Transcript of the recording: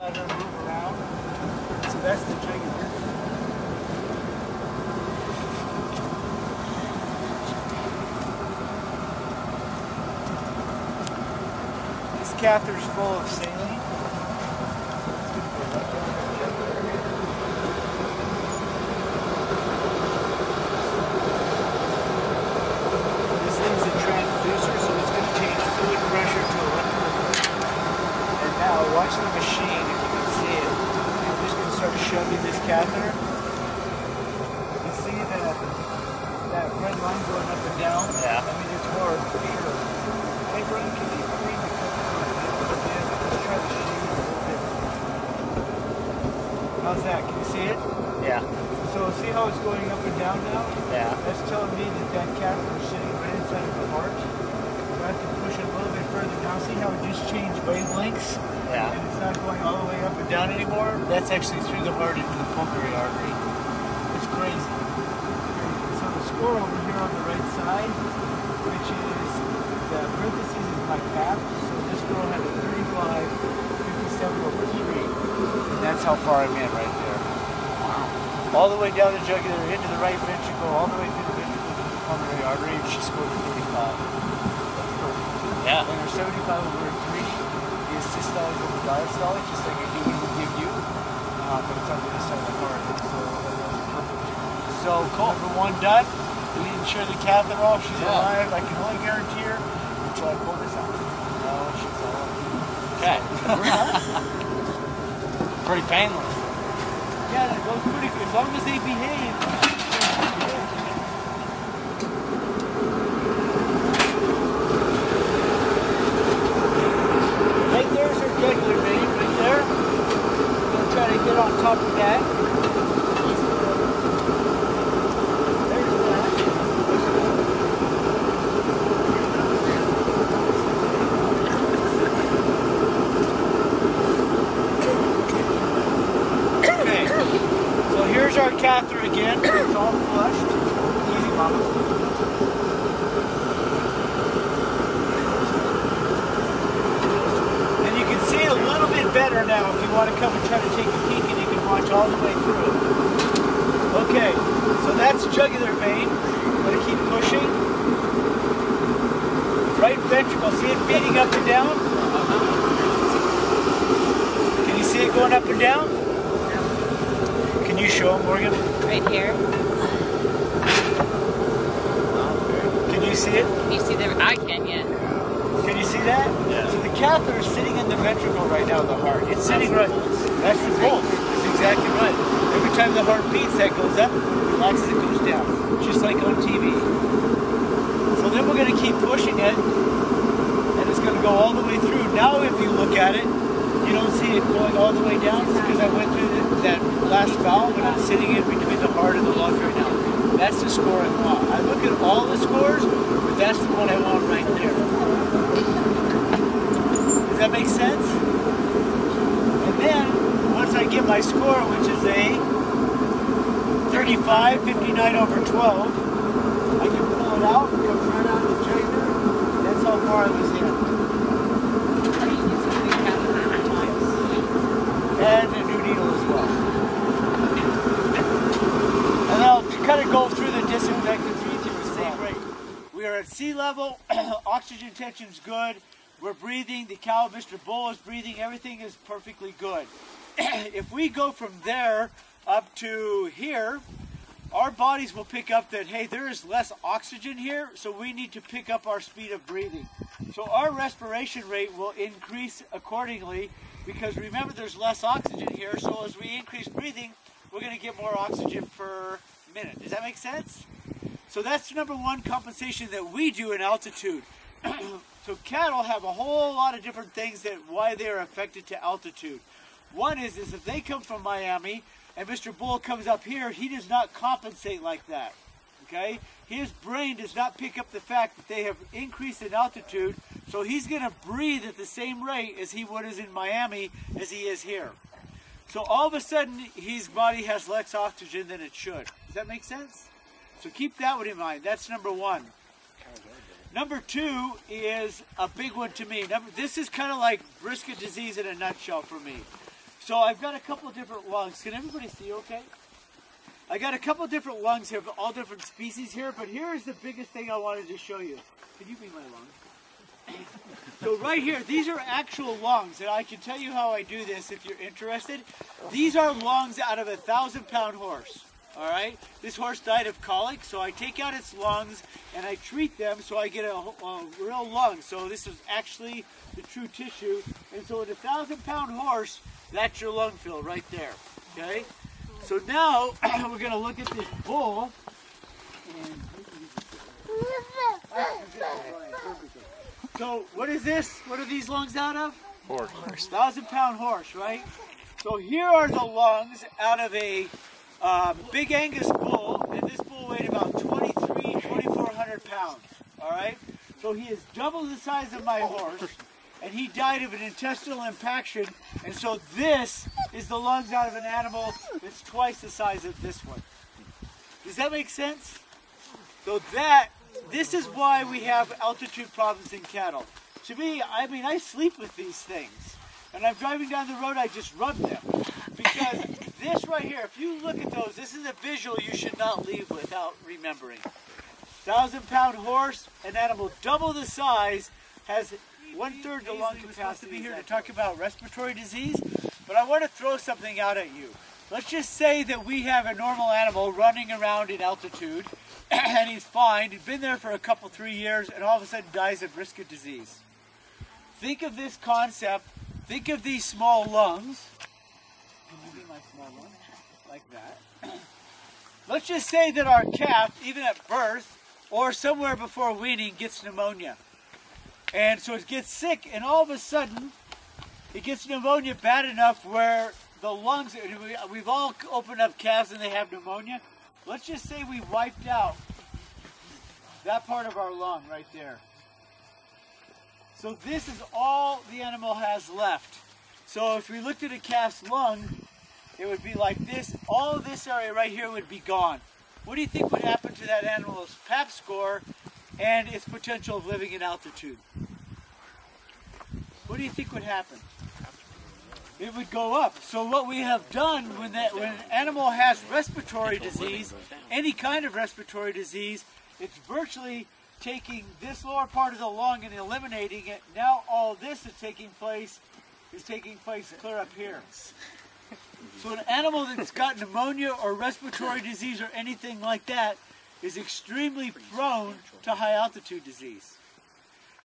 Let her move around. So that's the jugular. This catheter's full of saline. This thing's a transducer, so it's going to change fluid pressure to electrical. And now watch the machine, if you can see it. I'm to start shoving this catheter. You see that uh, that red line going up and down? Yeah. I mean, it's hard sure. Hey, Brian, can you read the let's try the shade a little bit. How's that? Can you see it? Yeah. So see how it's going up and down now? Yeah. That's telling me that that catheter is sitting right inside of the heart. I have to push it a little bit further down. See how it just changed wavelengths? Yeah. Down anymore? That's actually through the heart into the pulmonary artery. It's crazy. Crazy. So the score over here on the right side, which is the parentheses is my cap. So this girl had a 35, 57 over 3. And that's how far I'm in right there. Wow. All the way down the jugular, into the right ventricle, all the way through the ventricle to the pulmonary artery, and she scored a 35. Yeah. And her 75 over 3 is systolic over diastolic, just like I do would give you. Uh, but it's on the other side of the heart, so that was perfect. So, cool. number one done. We share the catheter off. She's Yeah. alive. I can only guarantee her until I pull this out. No, she's alive. Okay. Pretty painless. Yeah, it goes pretty good. As long as they behave. Right there's her jugular vein, right there. Gonna try to get on top of that. There's that. Okay. So here's our catheter again. It's all flushed. Easy, mama. And you can see it a little bit better now if you want to come and try to take a peek and you can watch all the way through. Okay, so that's jugular vein. I'm going to keep pushing. Right ventricle, see it beating up and down? Can you see it going up and down? Can you show 'em, Morgan? Right here. Can you see it? Can you see the I can, yeah. Can you see that? Yeah. So the catheter is sitting in the ventricle right now, the heart. It's sitting right. That's the pulse. That's exactly right. Every time the heart beats, that goes up, relaxes, it goes down, just like on TV. So then we're going to keep pushing it, and it's going to go all the way through. Now, if you look at it, you don't see it going all the way down because I went through the, that last valve and I'm sitting in between the heart and the lungs right now. That's the score I want. I look at all the scores, but that's the one I want right there. Does that make sense? Then, once I get my score, which is a 35, 59 over 12, I can pull it out, comes right out of the chamber. That's how far I was in. And a new needle as well. And I'll kind of go through the disinfectants with you same rate. We are at sea level, oxygen tension's good, we're breathing, the cow, Mr. Bull is breathing, everything is perfectly good. if we go from there up to here, our bodies will pick up that, hey, there is less oxygen here, so we need to pick up our speed of breathing. So our respiration rate will increase accordingly because remember there's less oxygen here, so as we increase breathing, we're going to get more oxygen per minute. Does that make sense? So that's the number one compensation that we do in altitude. so cattle have a whole lot of different things that why they're affected to altitude. One is, is if they come from Miami and Mr. Bull comes up here, he does not compensate like that. Okay? His brain does not pick up the fact that they have increased in altitude, so he's going to breathe at the same rate as he would as in Miami as he is here. So all of a sudden, his body has less oxygen than it should. Does that make sense? So keep that one in mind. That's number one. Number two is a big one to me. Number, this is kind of like brisket disease in a nutshell for me. So I've got a couple different lungs. Can everybody see okay? I got a couple different lungs here, all different species here, but here's the biggest thing I wanted to show you. Can you be my lung? So right here, these are actual lungs, and I can tell you how I do this if you're interested. These are lungs out of a thousand pound horse. All right, this horse died of colic, so I take out its lungs and I treat them so I get a, a real lung. So this is actually the true tissue, and so in a thousand pound horse, that's your lung fill right there. Okay, so now we're gonna look at this bull. And so what is this? What are these lungs out of? Horse. Thousand pound horse, right? So here are the lungs out of a uh, big Angus bull, and this bull weighed about 23, 2400 pounds. All right? So he is double the size of my horse, and he died of an intestinal impaction. And so this is the lungs out of an animal that's twice the size of this one. Does that make sense? So that this is why we have altitude problems in cattle. To me, I mean, I sleep with these things. And I'm driving down the road, I just rub them. Because this right here, if you look at those, this is a visual you should not leave without remembering. Thousand pound horse, an animal double the size, has one third the lung capacity. supposed to be here to talk about respiratory disease, but I want to throw something out at you. Let's just say that we have a normal animal running around in altitude, and he's fine. He's been there for a couple, three years, and all of a sudden dies of brisket disease. Think of this concept. Think of these small lungs. My small lung? Like that. Let's just say that our calf, even at birth or somewhere before weaning, gets pneumonia. And so it gets sick, and all of a sudden, it gets pneumonia bad enough where the lungs, we've all opened up calves and they have pneumonia. Let's just say we wiped out that part of our lung right there. So this is all the animal has left. So if we looked at a calf's lung, it would be like this. All this area right here would be gone. What do you think would happen to that animal's PAP score and its potential of living in altitude? What do you think would happen? It would go up. So what we have done when that when an animal has respiratory disease, any kind of respiratory disease, it's virtually taking this lower part of the lung and eliminating it. Now all this is taking place is taking place clear up here. So an animal that's got pneumonia or respiratory disease or anything like that is extremely prone to high altitude disease.